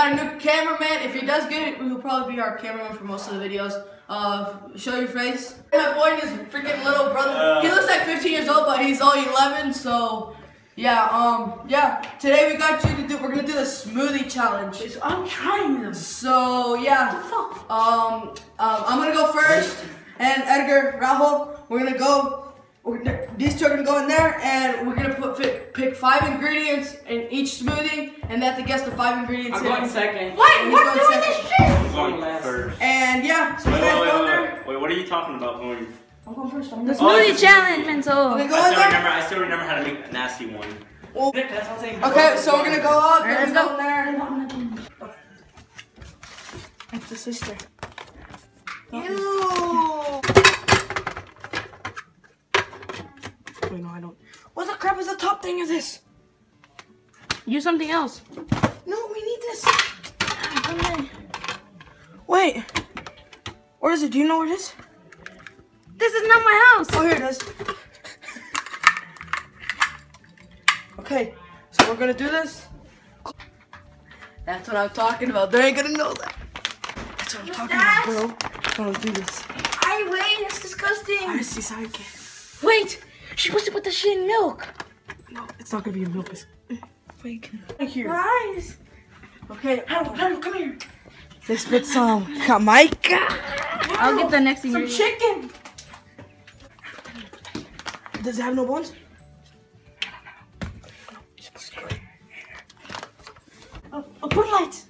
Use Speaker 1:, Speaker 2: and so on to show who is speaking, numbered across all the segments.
Speaker 1: got a new cameraman. If he does good, he'll probably be our cameraman for most of the videos. Uh, show your face. My boy and his freaking little brother. he looks like 15 years old, but he's only 11. So, yeah, um, yeah. Today we got you to do. We're gonna do the smoothie challenge.
Speaker 2: I'm trying them.
Speaker 1: So yeah, um, um, I'm gonna go first, and Edgar, Raul, we're gonna go. We're gonna, these two are gonna go in there, and we're gonna put pick, pick five ingredients in each smoothie, and they have to guess the five ingredients.
Speaker 2: I'm
Speaker 1: in
Speaker 2: going second.
Speaker 1: What? We're doing this shit.
Speaker 3: I'm going first.
Speaker 1: And yeah, so you
Speaker 3: Wait,
Speaker 1: guys
Speaker 3: wait,
Speaker 1: go in
Speaker 3: wait,
Speaker 1: there.
Speaker 3: wait, wait, what are you talking about going?
Speaker 1: I'm going first. I'm
Speaker 4: The
Speaker 1: going.
Speaker 3: Oh,
Speaker 4: smoothie challenge,
Speaker 3: smoothie.
Speaker 4: Menzo.
Speaker 1: Okay, go
Speaker 3: I still
Speaker 1: there.
Speaker 3: remember. I still remember how to make a nasty one.
Speaker 1: Well,
Speaker 2: That's what I'm saying.
Speaker 1: okay, so we're gonna go up.
Speaker 4: Alright,
Speaker 1: Let's
Speaker 4: let's
Speaker 1: go
Speaker 4: go.
Speaker 1: in there. It's the sister. Ew. Wait, no, I don't. What the crap is the top thing of this?
Speaker 4: Use something else.
Speaker 1: No, we need this. Wait. Where is it? Do you know where it is?
Speaker 4: This is not my house.
Speaker 1: Oh, here it is. Okay, so we're gonna do this. That's what I'm talking about. They ain't gonna know that. That's what I'm talking about, bro. So let's do this.
Speaker 4: I wait. It's disgusting.
Speaker 1: I see sidekick.
Speaker 4: Wait. She's supposed to put the shit in milk.
Speaker 1: No, it's not gonna be in milk. It's fake. Right here.
Speaker 4: Guys.
Speaker 1: Okay,
Speaker 2: Harold, Harold, come here.
Speaker 1: let's put some Jamaica.
Speaker 4: I'll get the next thing.
Speaker 2: Some
Speaker 4: ingredient.
Speaker 2: chicken.
Speaker 1: Does it have no bones?
Speaker 2: Oh, oh, put lights.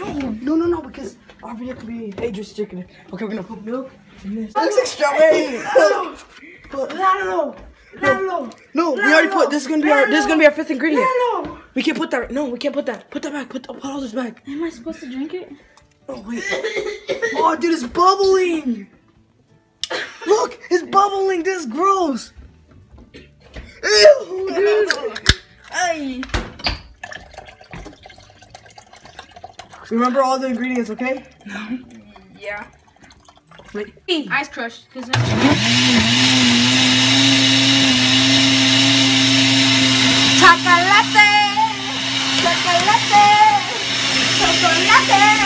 Speaker 1: No, no, no, no, because our video could be dangerous chicken. Okay, we're gonna put milk in this. Looks like strawberry. But-
Speaker 2: Lalo. Lalo.
Speaker 1: No, we already put. This is gonna be our. This is gonna be our fifth ingredient.
Speaker 2: Lalo.
Speaker 1: We can't put that. No, we can't put that. Put that back. Put, the, put all this back.
Speaker 4: Am I supposed to drink it?
Speaker 1: Oh wait. Oh, dude, it's bubbling. Look, it's bubbling. This is gross. Ew, dude.
Speaker 4: Ay.
Speaker 1: Remember all the ingredients, okay? No.
Speaker 4: Yeah.
Speaker 1: Wait.
Speaker 4: Ice crush. Cause Chocolate. Chocolate. Chocolate.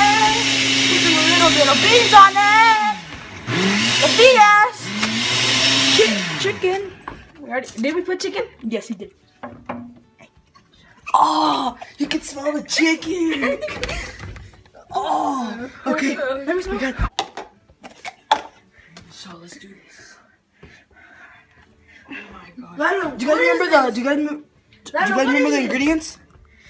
Speaker 4: Put some little bit of beans on it. Tortillas. Chi- chicken. We already, did we put chicken?
Speaker 1: Yes, he did. Oh, you can smell the chicken. Oh, okay. Let me smell. We got. So let's do this. Oh my god.
Speaker 2: Lalo.
Speaker 1: Do you guys remember the? Do you guys? Mem- Do you guys remember the ingredients?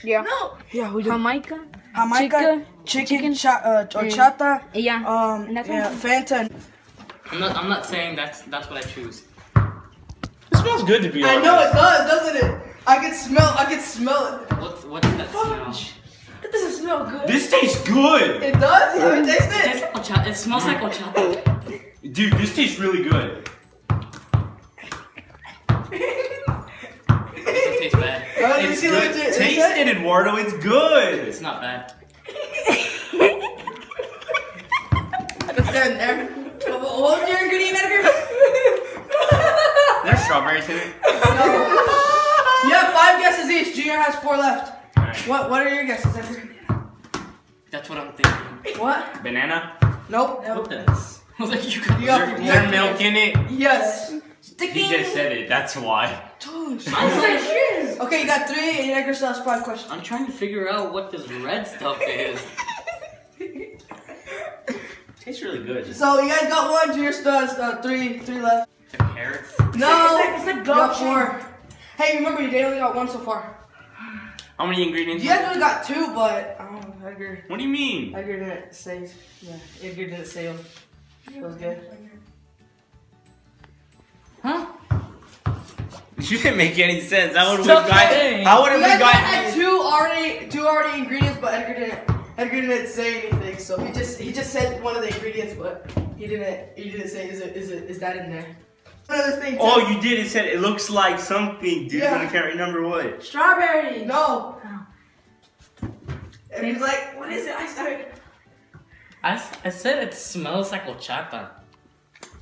Speaker 4: Yeah.
Speaker 2: No.
Speaker 1: Yeah, we do.
Speaker 4: Jamaica.
Speaker 1: Jamaica, chicken, cha- uh, horchata,
Speaker 4: Yeah.
Speaker 1: um,
Speaker 4: And that's
Speaker 1: yeah. Fanta.
Speaker 2: I'm not. I'm not saying that's that's what I choose.
Speaker 3: It smells good to be honest.
Speaker 1: I know it does, doesn't it? I can smell. I can smell it.
Speaker 2: What's what's that smell?
Speaker 1: It doesn't smell good.
Speaker 3: This tastes good.
Speaker 1: It does. You haven't tasted
Speaker 2: It
Speaker 1: it.
Speaker 2: tastes like. It smells like horchata.
Speaker 3: Dude, this tastes really good.
Speaker 2: Tastes bad.
Speaker 1: Uh, let
Speaker 3: It's
Speaker 1: see, let me
Speaker 3: good.
Speaker 1: see,
Speaker 3: Taste
Speaker 1: see.
Speaker 3: it, Eduardo. It's good.
Speaker 2: It's not bad.
Speaker 1: It's there, there. What was your ingredient, Edgar?
Speaker 3: There's strawberries in it.
Speaker 1: You have five guesses each. Junior has four left.
Speaker 3: Alright.
Speaker 1: What? What are your guesses, Edgar?
Speaker 2: That's what I'm thinking.
Speaker 1: What?
Speaker 3: Banana.
Speaker 1: Nope.
Speaker 2: What this? I was like, you got.
Speaker 1: You
Speaker 3: Is
Speaker 1: got-
Speaker 3: there, is there milk in it?
Speaker 1: Yes.
Speaker 3: He just said it. That's why.
Speaker 1: Dude.
Speaker 2: I was like,
Speaker 1: Okay, you got three, and Edgar still has five questions.
Speaker 2: I'm trying to figure out what this red stuff is.
Speaker 3: Tastes really good.
Speaker 1: So you guys got one. Junior still has uh, three, three left.
Speaker 2: The carrots.
Speaker 1: No.
Speaker 2: It's like, it's like
Speaker 1: You got four. Hey, remember you only got one so far.
Speaker 3: how many ingredients?
Speaker 1: You guys only got two, but I don't know. Edgar,
Speaker 3: What do you mean?
Speaker 1: Edgar didn't say. Yeah, Edgar didn't say them. It was good.
Speaker 2: Huh?
Speaker 3: You didn't make any sense. How would we
Speaker 2: Stop
Speaker 3: got?
Speaker 2: saying.
Speaker 3: How would
Speaker 1: You
Speaker 3: we
Speaker 1: guys
Speaker 3: got?
Speaker 1: had two already, two already ingredients, but Edgar didn't. Edgar didn't say anything, so he just he just said one of the ingredients, but he didn't he didn't say is it is it is that in there? Another thing. Too.
Speaker 3: Oh, you did. It said it looks like something, dude.
Speaker 1: Yeah.
Speaker 3: I can't remember what.
Speaker 1: strawberry. No. Oh. And he's like, what is it? I started.
Speaker 2: I, s- I said it smells like horchata.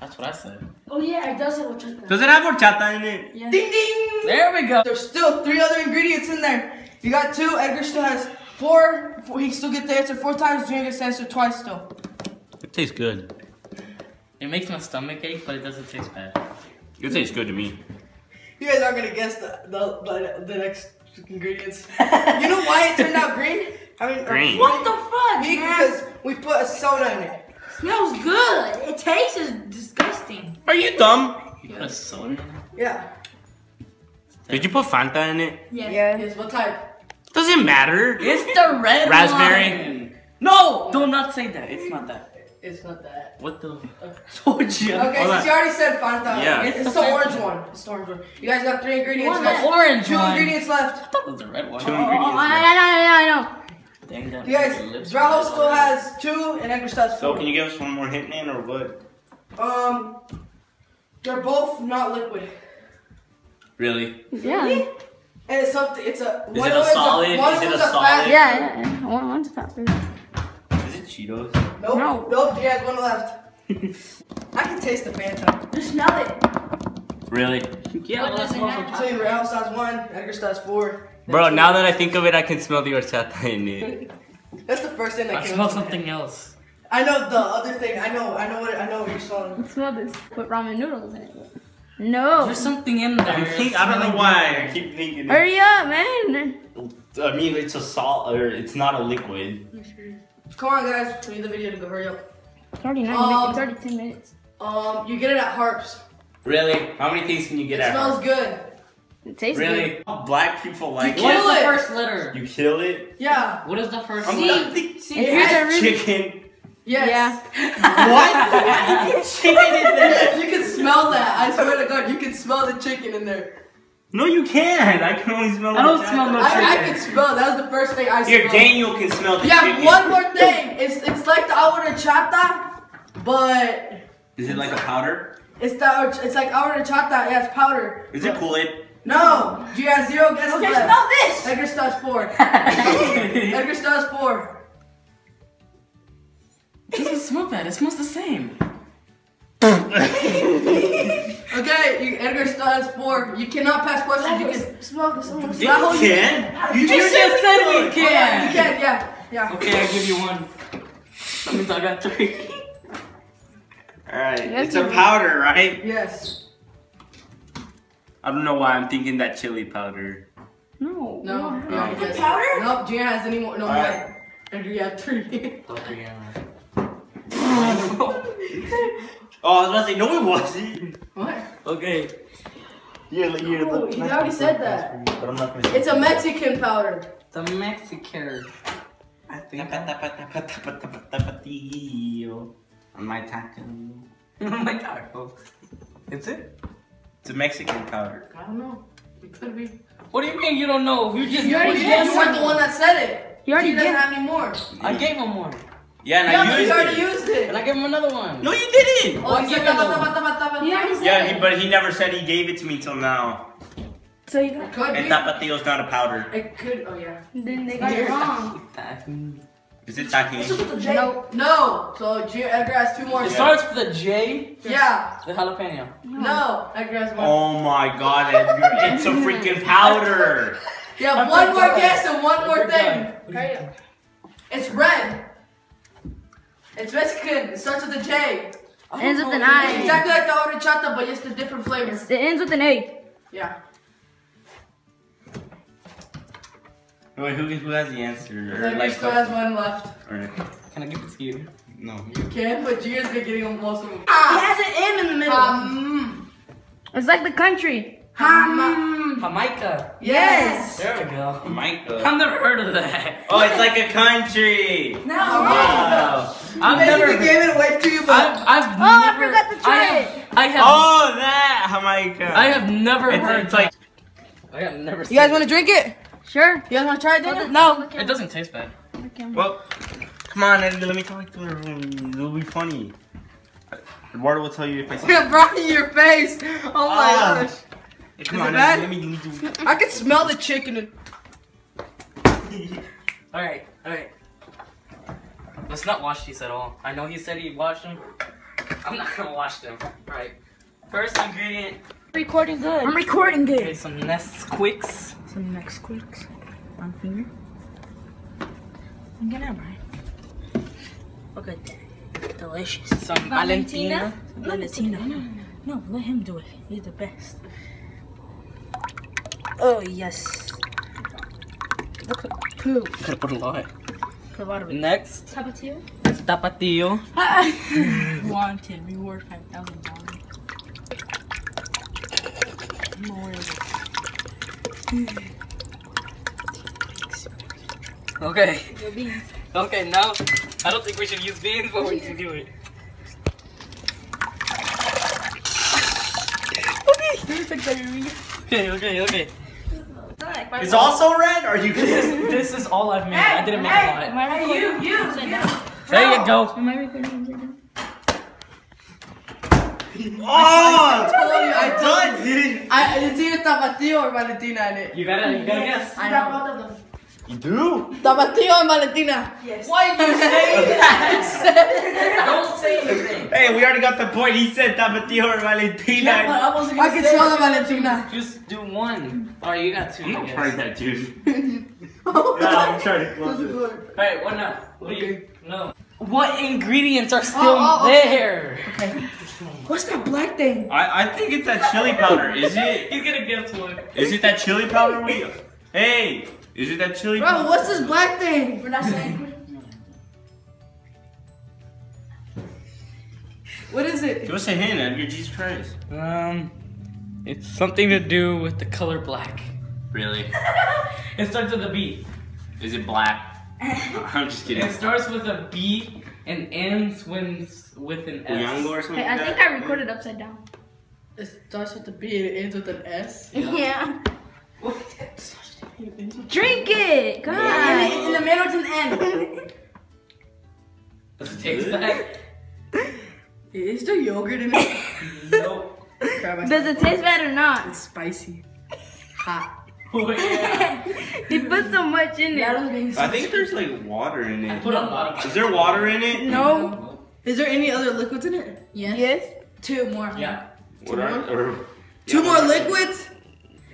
Speaker 2: That's what I said.
Speaker 4: Oh yeah, it does have horchata.
Speaker 3: Does it have horchata in it?
Speaker 4: Yeah.
Speaker 1: Ding ding.
Speaker 2: There we go.
Speaker 1: There's still three other ingredients in there. You got two. Edgar still has Four, four, he still gets the answer four times. Junior gets the answer twice still.
Speaker 3: It tastes good.
Speaker 2: It makes my stomach ache, but it doesn't taste bad.
Speaker 3: It tastes good to me.
Speaker 1: You guys aren't gonna guess the the, the, the next ingredients. you know why it turned out green? I mean, or-
Speaker 3: Green.
Speaker 4: What the fuck,
Speaker 1: Me, because we put a soda in it.
Speaker 4: Smells good. It tastes disgusting.
Speaker 3: Are you dumb?
Speaker 2: You put a soda in it?
Speaker 1: Yeah.
Speaker 3: Did you put Fanta in it?
Speaker 4: Yeah.
Speaker 1: Yes. What type?
Speaker 3: Doesn't matter.
Speaker 2: It's the red
Speaker 3: Raspberry?
Speaker 2: one. No, do not say that. It's not that.
Speaker 1: It's not that.
Speaker 2: What the? Told you.
Speaker 1: Okay,
Speaker 3: Hold
Speaker 1: since
Speaker 3: on.
Speaker 1: you already said Fanta,
Speaker 3: Yeah.
Speaker 1: it's,
Speaker 2: It's
Speaker 1: the
Speaker 2: the
Speaker 1: orange
Speaker 2: Fanta.
Speaker 1: one. It's the orange one. You guys got three ingredients
Speaker 4: want
Speaker 1: left.
Speaker 2: The orange
Speaker 1: Two
Speaker 2: one.
Speaker 1: ingredients left.
Speaker 2: That was the red one.
Speaker 3: Two
Speaker 4: Oh,
Speaker 3: ingredients.
Speaker 4: I,
Speaker 3: left.
Speaker 4: I know, I know, I know.
Speaker 2: Dang that.
Speaker 1: You guys,
Speaker 2: lips
Speaker 1: Draho still has two, and Edgar still has four.
Speaker 3: So can you give us one more hint, man, or what?
Speaker 1: Um, they're both not liquid.
Speaker 3: Really?
Speaker 4: Yeah.
Speaker 1: And it's something. It's a.
Speaker 3: Is
Speaker 1: one
Speaker 3: it a
Speaker 1: them's
Speaker 3: solid?
Speaker 1: one
Speaker 3: Is it a
Speaker 1: them's
Speaker 3: solid?
Speaker 1: fat-
Speaker 4: Yeah, yeah, yeah. One, one's pepper.
Speaker 3: Is it Cheetos?
Speaker 1: Nope.
Speaker 4: No.
Speaker 1: Nope. You guys one left. I can taste the Fanta.
Speaker 4: Just smell it.
Speaker 3: Really?
Speaker 2: Yeah,
Speaker 4: What
Speaker 2: well,
Speaker 4: does
Speaker 2: that's
Speaker 4: it
Speaker 2: more
Speaker 4: have?
Speaker 2: for
Speaker 1: So your house has one. Edgar still has four.
Speaker 3: Bro, now that I think of it, I can smell the horchata in it.
Speaker 1: That's the first thing that
Speaker 2: I
Speaker 1: came
Speaker 2: smell
Speaker 1: up to my head.
Speaker 2: something else.
Speaker 1: I know the other thing. I know. I know what. I know what you're smelling.
Speaker 4: Smell this. Put ramen noodles in it. No.
Speaker 2: There's something in there.
Speaker 3: I'm think, I don't know why I keep thinking. it-
Speaker 4: Hurry up, man.
Speaker 3: I mean, it's a salt, or it's not a liquid.
Speaker 1: Come on, guys. We need the video to go. Hurry up.
Speaker 4: It's already nine
Speaker 1: Um,
Speaker 4: minutes. It's already 10 minutes.
Speaker 1: Um, you get it at Harps.
Speaker 3: Really? How many things can you
Speaker 1: It
Speaker 3: get at?
Speaker 1: smells good.
Speaker 4: It tastes
Speaker 3: Really? Black people like
Speaker 1: You
Speaker 2: What
Speaker 3: it.
Speaker 2: is
Speaker 1: Kill
Speaker 2: the
Speaker 1: it.
Speaker 2: first letter?
Speaker 3: You kill it.
Speaker 1: Yeah.
Speaker 2: What is the first
Speaker 3: I'm
Speaker 2: letter?
Speaker 3: not thinking.
Speaker 1: See,
Speaker 4: If
Speaker 1: it
Speaker 4: you're the
Speaker 3: Chicken.
Speaker 1: yes.
Speaker 3: What? chicken in there.
Speaker 1: you can smell that. I swear to God, you can smell the chicken in there.
Speaker 3: No, you can't. I can only smell.
Speaker 2: I don't
Speaker 3: horchata.
Speaker 2: smell no
Speaker 1: I, I can smell. That was the first thing I
Speaker 3: Here,
Speaker 1: smelled.
Speaker 3: Daniel can smell the
Speaker 1: Yeah.
Speaker 3: chicken. Yeah.
Speaker 1: One more thing. It's it's like the agua de chata, but
Speaker 3: Is it like a powder?
Speaker 1: it's the it's like agua de chata. Yeah, it's powder.
Speaker 3: Is it Kool Aid?
Speaker 1: No. You have zero guesses
Speaker 4: Okay,
Speaker 1: left.
Speaker 4: smell this.
Speaker 1: Edgar still four. Edgar still four.
Speaker 2: It doesn't smell bad. It smells the same.
Speaker 1: Okay, you, Edgar still four. You cannot pass questions. You can.
Speaker 4: Smell this. one.
Speaker 3: You
Speaker 1: That whole-
Speaker 3: can. You
Speaker 2: You
Speaker 3: just
Speaker 2: just said we
Speaker 1: Oh, yeah, you
Speaker 2: can.
Speaker 1: can. Yeah. Yeah.
Speaker 2: Okay, I give you one. That means I got three.
Speaker 3: All right. It's a powder, right?
Speaker 1: Yes.
Speaker 3: I don't know why I'm thinking that chili powder.
Speaker 4: No.
Speaker 1: No.
Speaker 4: no.
Speaker 1: no,
Speaker 4: Is powder?
Speaker 1: Nope. Gina has any more? No.
Speaker 3: All
Speaker 1: yeah.
Speaker 3: right.
Speaker 1: Edgar, have three.
Speaker 3: Oh, I was about to say no, it wasn't.
Speaker 1: what?
Speaker 2: okay.
Speaker 3: Yeah, like, yeah,
Speaker 1: Oh, he already said that.
Speaker 3: But I'm not gonna.
Speaker 1: It's a Mexican powder.
Speaker 2: The Mexican. I think.
Speaker 3: On my taco.
Speaker 2: my taco. Is it?
Speaker 3: It's a Mexican powder.
Speaker 1: I don't know. It could be.
Speaker 2: What do you mean you don't know? You just
Speaker 1: You, already,
Speaker 2: guessed.
Speaker 1: you weren't the one that said it.
Speaker 4: You already
Speaker 1: He doesn't have any more.
Speaker 2: I gave him one.
Speaker 3: Yeah, and
Speaker 1: Yeah,
Speaker 3: I used
Speaker 1: you already
Speaker 3: it.
Speaker 1: used it.
Speaker 2: And I gave him another one.
Speaker 3: No, you didn't.
Speaker 1: Oh,
Speaker 2: I
Speaker 1: he
Speaker 2: gave
Speaker 1: said
Speaker 2: him
Speaker 1: tapa,
Speaker 2: one.
Speaker 4: said
Speaker 3: Yeah, he, but he never said he gave it to me till now.
Speaker 4: So you got.
Speaker 1: Could
Speaker 3: And
Speaker 1: be.
Speaker 3: tapatio's not a powder.
Speaker 1: It could. Oh yeah.
Speaker 4: Then they got it wrong.
Speaker 3: Is it tahini?
Speaker 4: Nope.
Speaker 1: No. So G- Edgar has two more.
Speaker 2: It starts with a J.
Speaker 1: Yeah.
Speaker 2: The jalapeno.
Speaker 1: No. Edgar has one.
Speaker 3: Oh my god, Edgar. It's a freaking powder.
Speaker 1: Yeah.
Speaker 2: I
Speaker 1: One more
Speaker 2: forgot.
Speaker 1: guess and one more thing. Hurry up. It's red. It's Mexican. It starts with a J.
Speaker 4: Ends with an
Speaker 1: It's
Speaker 4: I.
Speaker 1: exactly like the horchata, but just a different flavor.
Speaker 4: It ends with an A.
Speaker 1: Yeah.
Speaker 3: Wait, who, who has the answer? Or
Speaker 1: Edgar
Speaker 3: like,
Speaker 1: still has one left.
Speaker 3: or,
Speaker 2: Can I give it to you?
Speaker 3: no.
Speaker 1: You can, but Gia's been getting most of them.
Speaker 4: It has an M in the middle.
Speaker 1: Um,
Speaker 4: It's like the country.
Speaker 1: um,
Speaker 2: Jamaica.
Speaker 1: yes.
Speaker 2: There we go.
Speaker 3: Micah.
Speaker 2: I've never heard of that.
Speaker 3: Oh, it's like a country.
Speaker 4: No.
Speaker 3: Wow.
Speaker 2: I've
Speaker 1: Basically
Speaker 2: never.
Speaker 1: gave it away to you, but
Speaker 2: I've, I've
Speaker 4: Oh, I forgot to try
Speaker 2: I have,
Speaker 4: it.
Speaker 2: I have.
Speaker 3: Oh, that Jamaica.
Speaker 2: I have never
Speaker 3: It's,
Speaker 2: heard.
Speaker 3: it's like
Speaker 2: I have never.
Speaker 1: you guys want to drink it?
Speaker 4: Sure.
Speaker 1: You guys want to try it, Daniel?
Speaker 4: No.
Speaker 2: It doesn't taste bad.
Speaker 3: well. Come on, Edgar. Let me talk to everyone. It'll be funny. Eduardo will tell you if I say.
Speaker 1: Yeah, brought in your face. Oh my
Speaker 3: Ah.
Speaker 1: gosh.
Speaker 3: Come
Speaker 1: Is
Speaker 3: on,
Speaker 1: it bad?
Speaker 3: Edgar, let me, let me do.
Speaker 1: I can smell the chicken.
Speaker 2: All right, all right. Let's not wash these at all. I know he said he washed them. I'm not gonna wash them. All right. First ingredient.
Speaker 4: Recording good. I'm recording
Speaker 2: Okay,
Speaker 4: good.
Speaker 2: some Nesquicks.
Speaker 4: Some next quicks. On finger. Get out, Brian. Look at that. Delicious.
Speaker 2: Some
Speaker 4: Valentina?
Speaker 2: Valentina.
Speaker 4: Valentina. No, let him do it. He's the best. Oh, yes. Look at poo.
Speaker 2: Could have put a lot.
Speaker 4: Put a lot of it.
Speaker 2: Next,
Speaker 4: Tapatio?
Speaker 2: Tapatio.
Speaker 4: Wanted. Reward $5,000. More
Speaker 2: Okay.
Speaker 4: the beans.
Speaker 2: Okay, now I don't think we should use beans, but we should do it. Okay, okay, okay.
Speaker 3: It's also red? Are you kidding?
Speaker 2: This is all I've made. I didn't make a lot.
Speaker 4: Am I recording? You, you,
Speaker 2: There you go.
Speaker 4: Am I recording upside down?
Speaker 3: Oh!
Speaker 5: told you, I told
Speaker 3: done, dude.
Speaker 5: I, it's either Tapatio or Valentina in it.
Speaker 2: You gotta, you gotta guess.
Speaker 5: I know.
Speaker 3: You do?
Speaker 5: Tapatio and Valentina. Yes.
Speaker 2: Why you say that? Don't say anything.
Speaker 3: Hey, we already got the point. He said Tapatio or Valentina.
Speaker 2: I wasn't
Speaker 5: I can smell the Valentina.
Speaker 2: Just do one. Alright, you got two.
Speaker 3: I'm not
Speaker 2: guess.
Speaker 3: trying that, dude. yeah, I'm trying to close it.
Speaker 2: Alright, what now? What do you? No. What ingredients are oh, still
Speaker 5: Oh, oh, oh.
Speaker 2: there?
Speaker 5: What's that black thing?
Speaker 3: I, I think it's that chili powder. Is it?
Speaker 2: He's gonna guess one.
Speaker 3: Is it that chili powder? We, hey, is it that chili
Speaker 5: Bro,
Speaker 3: powder?
Speaker 5: what's this black thing? We're not saying. What is it?
Speaker 3: Give us a hint, Edgar. Jesus Christ.
Speaker 2: Um, it's something to do with the color black.
Speaker 3: Really?
Speaker 2: It starts with a B.
Speaker 3: Is it black? I'm just kidding.
Speaker 2: It starts with a B and ends with with an S.
Speaker 3: Uyango or something
Speaker 4: Hey, I
Speaker 3: like
Speaker 4: think
Speaker 3: that?
Speaker 4: I recorded upside down.
Speaker 5: It starts with a B and it ends with an S.
Speaker 4: Yeah. Drink it! Come on.
Speaker 5: in the middle, it's an N.
Speaker 2: Does it taste bad?
Speaker 5: Is there yogurt in it?
Speaker 2: nope.
Speaker 5: Crap,
Speaker 4: Does it taste bad or not?
Speaker 5: It's spicy. Hot.
Speaker 2: Oh, yeah.
Speaker 4: He put so much in
Speaker 5: That
Speaker 4: it.
Speaker 3: I think there's like water in
Speaker 2: I
Speaker 3: it.
Speaker 2: put a lot of.
Speaker 3: Is there water in it?
Speaker 4: No.
Speaker 5: Is there any other liquids in it?
Speaker 4: Yes. Yes.
Speaker 5: Two more.
Speaker 2: Yeah.
Speaker 3: What are, or,
Speaker 5: Two more liquids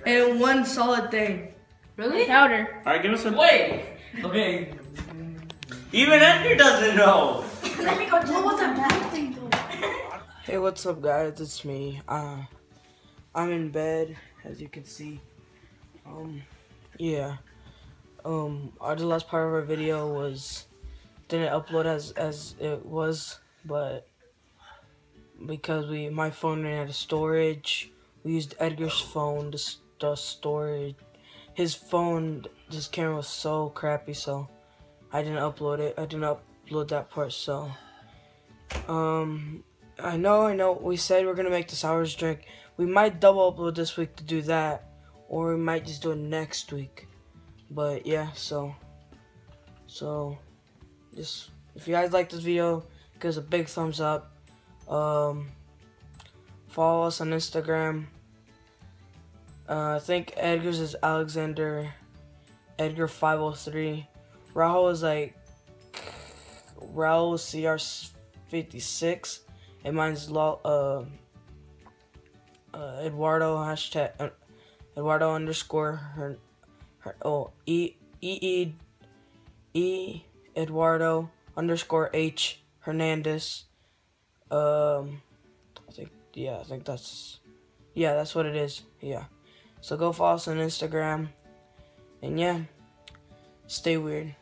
Speaker 5: and one solid thing.
Speaker 4: Really? Powder.
Speaker 3: all right, give us a.
Speaker 2: Wait. Okay.
Speaker 3: Even Edgar doesn't know.
Speaker 5: What was that black thing though?
Speaker 1: Hey, what's up, guys? It's me. Uh, I'm in bed, as you can see. Um, yeah. Um, our the last part of our video was didn't upload as as it was, but because we my phone ran out of storage, we used Edgar's phone to the storage. His phone, this camera was so crappy, so I didn't upload it. I didn't upload that part, so. Um, I know, I know. We said we're gonna make the sours drink. We might double upload this week to do that, or we might just do it next week. But yeah, so, so, just if you guys like this video, give us a big thumbs up. Um, follow us on Instagram. Uh, I think Edgar's is Alexander Edgar five hundred three. Raul is like Raul CR fifty six, and mine's uh, uh, Eduardo hashtag uh, Eduardo underscore her, her oh e e e e Eduardo underscore H Hernandez. Um, I think yeah, I think that's yeah, that's what it is. Yeah, so go follow us on Instagram, and yeah, stay weird.